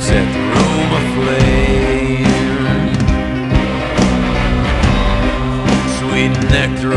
set the room aflame. Sweet nectar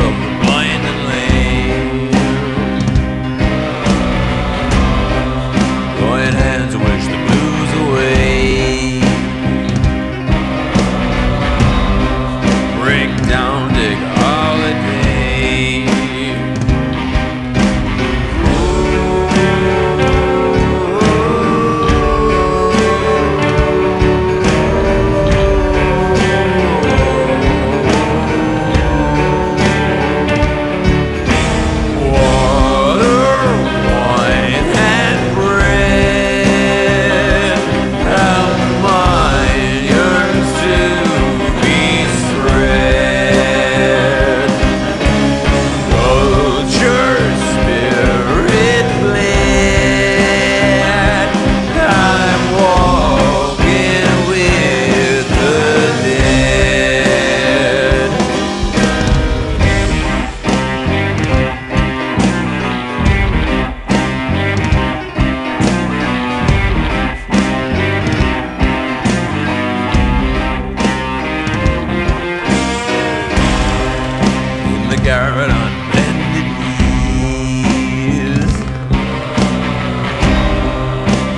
garret on bended knees.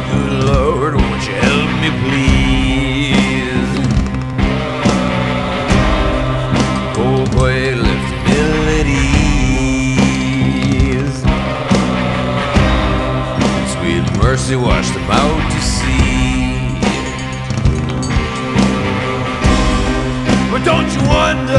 Good Lord, won't you help me, please? Old boy left ill at ease. Sweet mercy washed them out to sea. But don't you wonder,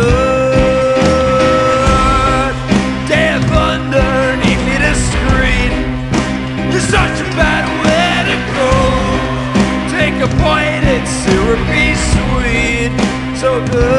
good. Death underneath me to scream. It's such a bad way to go. Take a bite and see be sweet. So good.